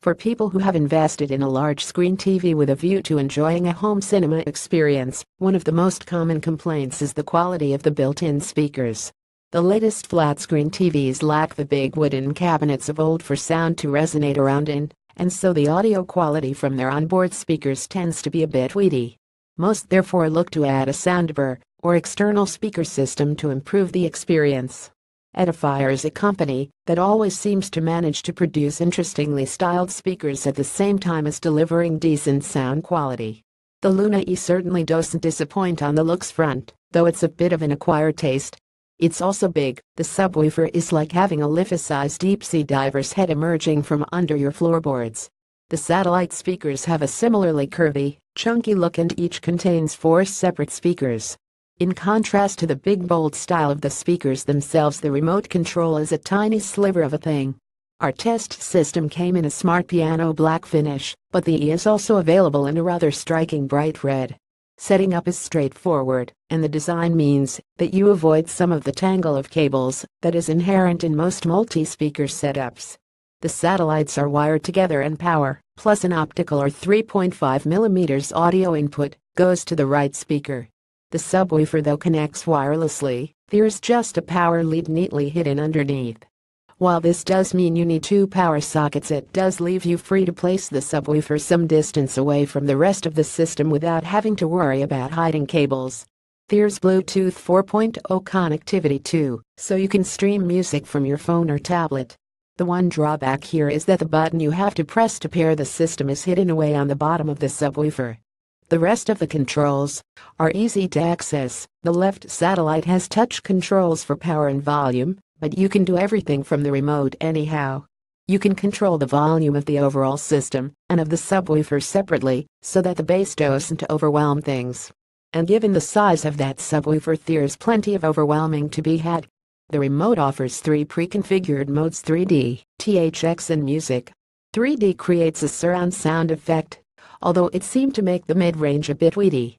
For people who have invested in a large screen TV with a view to enjoying a home cinema experience, one of the most common complaints is the quality of the built-in speakers. The latest flat-screen TVs lack the big wooden cabinets of old for sound to resonate around in, and so the audio quality from their onboard speakers tends to be a bit weedy. Most therefore look to add a soundbar or external speaker system to improve the experience. Edifier is a company that always seems to manage to produce interestingly styled speakers at the same time as delivering decent sound quality. The Luna E certainly doesn't disappoint on the looks front, though it's a bit of an acquired taste. It's also big, the subwoofer is like having a life-size deep-sea diver's head emerging from under your floorboards. The satellite speakers have a similarly curvy, chunky look and each contains four separate speakers, in contrast to the big bold style of the speakers themselves the remote control is a tiny sliver of a thing. Our test system came in a smart piano black finish, but the E is also available in a rather striking bright red. Setting up is straightforward, and the design means that you avoid some of the tangle of cables that is inherent in most multi-speaker setups. The satellites are wired together and power, plus an optical or 3.5mm audio input, goes to the right speaker. The subwoofer though connects wirelessly, there's just a power lead neatly hidden underneath. While this does mean you need two power sockets it does leave you free to place the subwoofer some distance away from the rest of the system without having to worry about hiding cables. There's Bluetooth 4.0 connectivity too, so you can stream music from your phone or tablet. The one drawback here is that the button you have to press to pair the system is hidden away on the bottom of the subwoofer. The rest of the controls are easy to access. The left satellite has touch controls for power and volume, but you can do everything from the remote anyhow. You can control the volume of the overall system and of the subwoofer separately so that the bass doesn't overwhelm things. And given the size of that subwoofer there's plenty of overwhelming to be had. The remote offers three pre-configured modes 3D, THX and music. 3D creates a surround sound effect although it seemed to make the mid-range a bit weedy.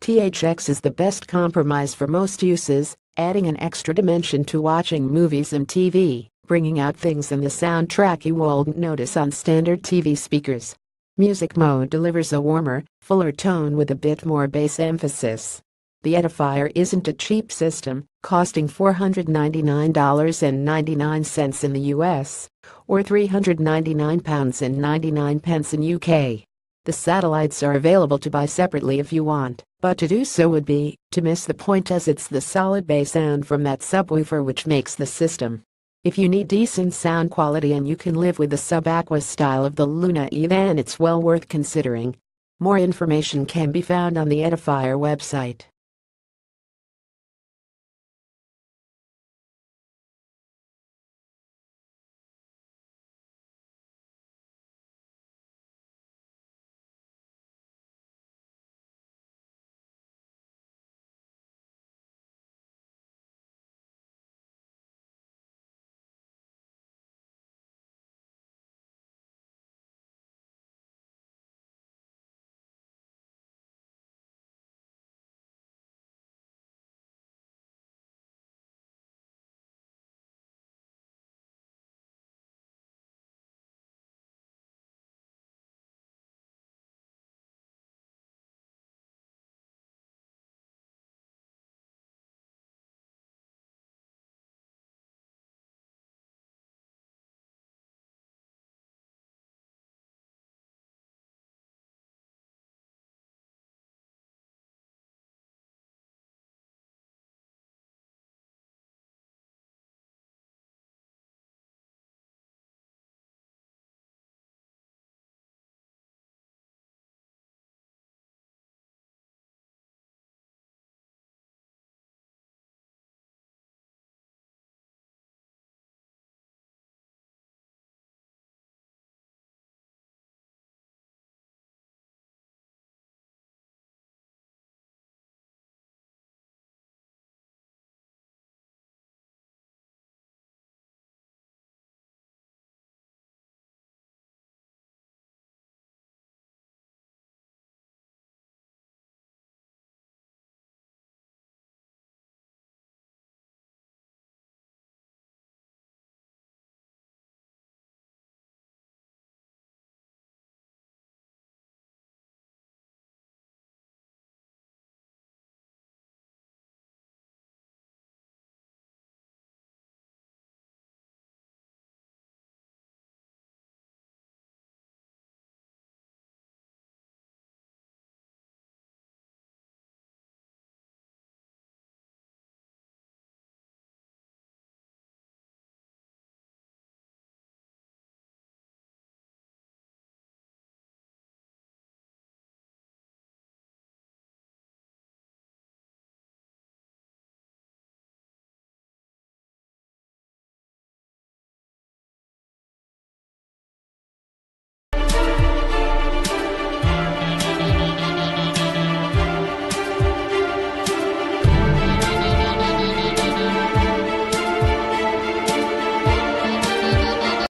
THX is the best compromise for most uses, adding an extra dimension to watching movies and TV, bringing out things in the soundtrack you won't notice on standard TV speakers. Music mode delivers a warmer, fuller tone with a bit more bass emphasis. The Edifier isn't a cheap system, costing $499.99 in the US, or £399.99 in UK. The satellites are available to buy separately if you want, but to do so would be to miss the point as it's the solid bass sound from that subwoofer which makes the system. If you need decent sound quality and you can live with the sub-aqua style of the Luna E then it's well worth considering. More information can be found on the Edifier website.